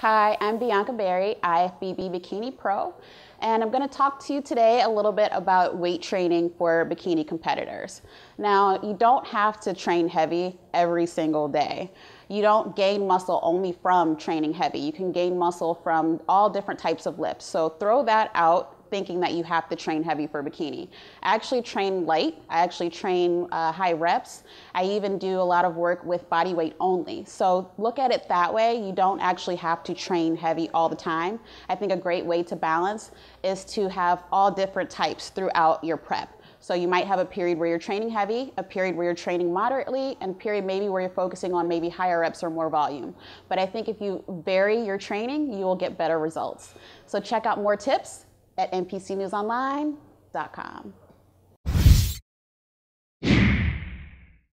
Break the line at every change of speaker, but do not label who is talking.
Hi, I'm Bianca Berry, IFBB Bikini Pro, and I'm going to talk to you today a little bit about weight training for bikini competitors. Now, you don't have to train heavy every single day. You don't gain muscle only from training heavy. You can gain muscle from all different types of lifts. So throw that out thinking that you have to train heavy for bikini. I actually train light. I actually train uh, high reps. I even do a lot of work with body weight only. So look at it that way. You don't actually have to train heavy all the time. I think a great way to balance is to have all different types throughout your prep. So you might have a period where you're training heavy, a period where you're training moderately, and a period maybe where you're focusing on maybe higher reps or more volume. But I think if you vary your training, you will get better results. So check out more tips at npcnewsonline.com.